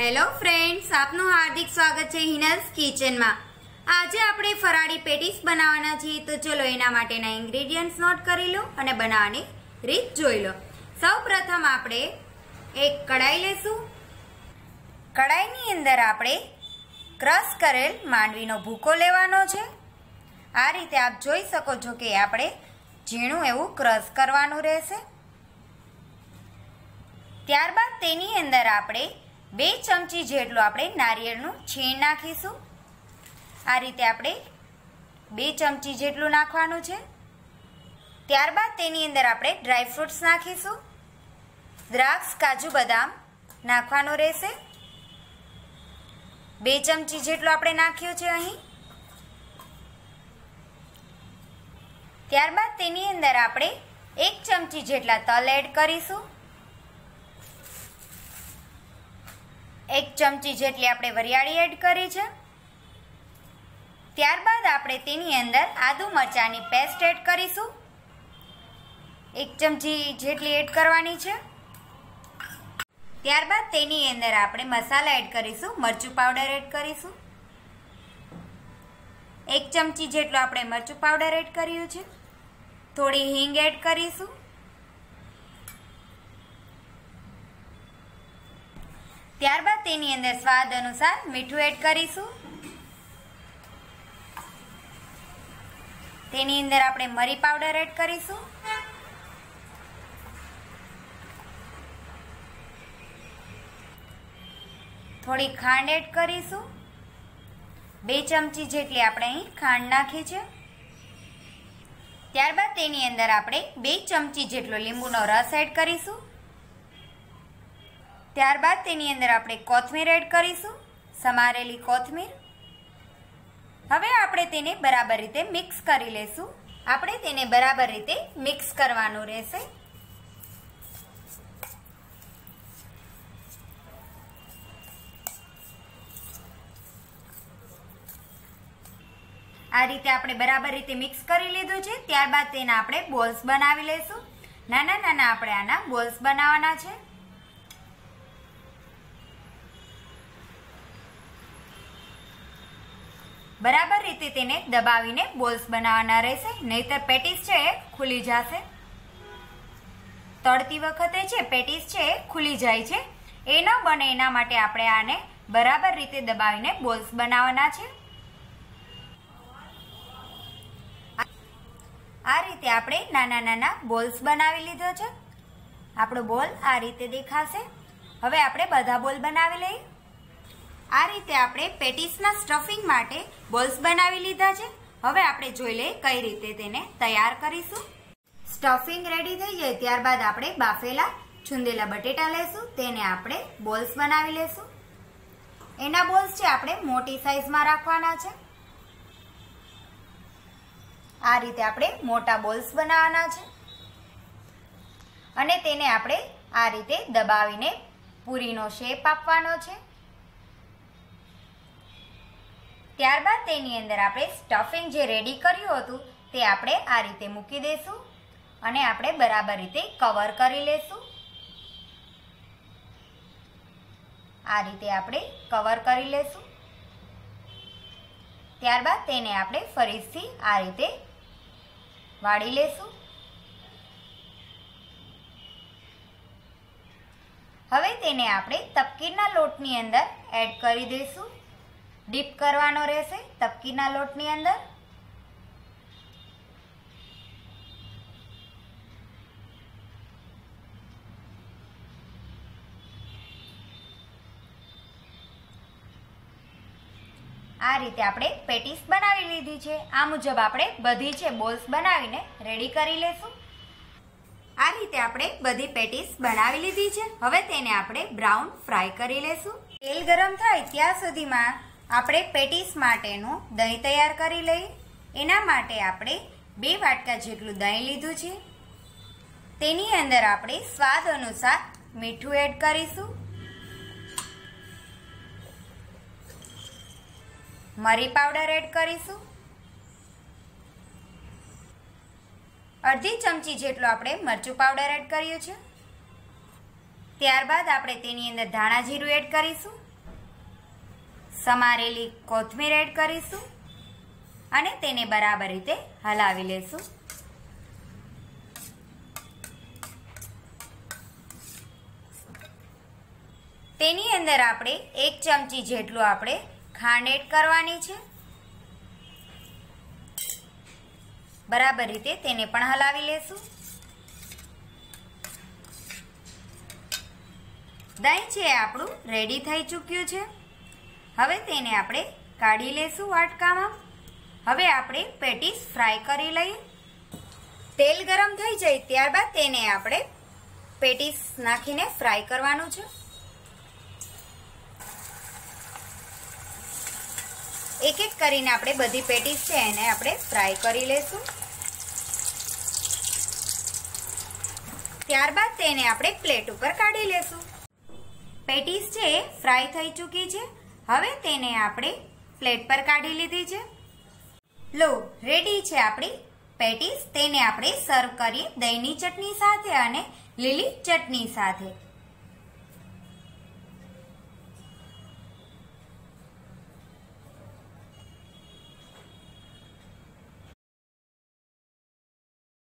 Hello friends, આપનું હાર્દિક સ્વાગત છે હિનલ્સ કિચનમાં. આજે આપણે ફરાળી પેટીસ બનાવવાના છીએ, તો ચલો એના માટેના ઇન્ગ્રેડિયન્ટ્સ નોટ કરી લો અને બનાવવાની રીત જોઈ લો. સૌ આપણે એક કડાઈ લેશું. કડાઈની અંદર આપણે ક્રશ કરેલ માંડવીનો ભૂકો લેવાનો છે. આ રીતે આપ જોઈ શકો છો કે આપણે ઝીણું એવું ક્રશ કરવાનું રહેશે. ત્યારબાદ તેની અંદર આપણે બે ચમચી જેટલું આપણે નારિયેળનું છીણ નાખીશું. આ રીતે આપણે બે ચમચી જેટલું નાખવાનું છે. ત્યારબાદ તેની અંદર આપણે ડ્રાય ફ્રૂટ્સ નાખીશું. દ્રાક્ષ, કાજુ, બદામ નાખવાનું રહેશે. બે ચમચી જેટલું આપણે નાખ્યું છે અહીં. ત્યારબાદ તેની અંદર આપણે એક ચમચી જેટલા તલ એડ કરીશું. એક ચમચી જેટલી આપણે વરિયાળી એડ કરી છે. ત્યારબાદ આપણે તેની અંદર આદુ મરચાંની પેસ્ટ એડ કરીશું. એક ચમચી જેટલી એડ કરવાની છે. ત્યારબાદ તેની અંદર આપણે મસાલા એડ કરીશું, મરચું પાવડર એડ કરીશું. એક ચમચી જેટલો આપણે મરચું પાવડર એડ કર્યું છે. થોડી હિંગ એડ કરીશું. ત્યારબાદ તેની અંદર સ્વાદ અનુસાર મીઠું એડ કરીશું. તેની અંદર આપણે મરી પાવડર એડ કરીશું. થોડી ખાંડ એડ કરીશું. બે ચમચી જેટલી આપણે અહીં ખાંડ નાખી છે. ત્યારબાદ તેની અંદર આપણે બે ચમચી જેટલો લીંબુનો રસ એડ કરીશું. ત્યારબાદ તેની અંદર આપણે કોથમીર એડ કરીશું, સમારેલી કોથમીર. હવે આપણે તેને બરાબર રીતે મિક્સ કરી લેશું. આપણે તેને બરાબર રીતે મિક્સ કરવાનું રહેશે. આ રીતે આપણે બરાબર રીતે મિક્સ કરી લીધું છે. ત્યારબાદ તેના આપણે બોલ્સ બનાવી લેશું. નાના નાના આપણે આના બોલ્સ બનાવવાના છે. બરાબર રીતે તેને દબાવીને બોલ્સ બનાવવાના રહેશે, નહીતર પેટીસ છે એ ખુલી જશે. તળતી વખતે છે પેટીસ છે એ ખુલી જાય છે. એ ન બને એના માટે આપણે આને બરાબર રીતે દબાવીને બોલ્સ બનાવવાના છે. આ રીતે આપણે નાના નાના બોલ્સ બનાવી લીધો છે. આપણો બોલ આ રીતે દેખાશે. હવે આપણે બધા બોલ બનાવી લઈએ. આ રીતે આપણે પેટીસના સ્ટફિંગ માટે બોલ્સ બનાવી લીધા છે. હવે આપણે જોઈ લઈએ કઈ રીતે તેને તૈયાર કરીશું. સ્ટફિંગ રેડી થઈ જાય ત્યારબાદ આપણે બાફેલા છુંદેલા બટેટા લેશું. તેને આપણે બોલ્સ બનાવી લેશું. એના બોલ્સ છે આપણે મોટી સાઈઝમાં રાખવાના છે. આ રીતે આપણે મોટા બોલ્સ બનાવવાના છે. અને તેને આપણે આ રીતે દબાવીને પૂરીનો શેપ આપવાનો છે. ત્યારબાદ તેની અંદર આપણે સ્ટફિંગ જે રેડી કર્યું હતું, તે આપણે આ રીતે મૂકી દઈશું અને આપણે બરાબર રીતે કવર કરી લેશું. આ રીતે આપણે કવર કરી લેશું. ત્યારબાદ તેને આપણે ફરીથી આ રીતે વાળી લેશું. હવે તેને આપણે તપકીરના લોટની અંદર એડ કરી દઈશું. ડીપ કરવાનો રહેશે તપકીના લોટની અંદર. આ રીતે આપણે પેટીસ બનાવી લીધી છે. આ મુજબ આપણે બધી છે બોલ્સ બનાવીને રેડી કરી લેશું. આ રીતે આપણે બધી પેટીસ બનાવી લીધી છે. હવે તેને આપણે બ્રાઉન ફ્રાય કરી લેશું. તેલ ગરમ થાય ત્યાં સુધીમાં આપણે પેટીસ માટેનું દહીં તૈયાર કરી લઈએ એના માટે આપણે બે વાટકા જેટલું દહીં લીધું છે. તેની અંદર આપણે સ્વાદ અનુસાર મીઠું એડ કરીશું. મરી પાવડર એડ કરીશું. અડધી ચમચી જેટલો આપણે મરચું પાવડર એડ કર્યું છે. ત્યારબાદ આપણે તેની અંદર ધાણા જીરું એડ કરીશું. સમારેલી કોથમીર એડ કરીશું અને તેને બરાબર રીતે હલાવી લેશું. તેની અંદર આપણે એક ચમચી જેટલું આપણે ખાંડ એડ કરવાની છે. બરાબર રીતે તેને પણ હલાવી લેશું. દહીં છે આપણું રેડી થઈ ચૂક્યું છે. હવે તેને આપણે કાઢી લેશું વાટકામાં. હવે આપણે પેટીસ ફ્રાય કરી લઈએ. તેલ ગરમ થઈ જાય ત્યારબાદ તેને આપણે પેટીસ નાખીને ફ્રાય કરવાનું છે. એક એક કરીને આપણે બધી પેટીસ છે એને આપણે ફ્રાય કરી લેશું. ત્યારબાદ તેને આપણે પ્લેટ ઉપર કાઢી લેશું. પેટીસ છે ફ્રાય થઈ ચૂકી છે હવે તેને આપણે પ્લેટ પર કાઢી લીધી છે. લો, રેડી છે આપણી પેટીસ. તેને આપણે સર્વ કરીએ દહીંની ચટણી સાથે અને લીલી ચટણી સાથે.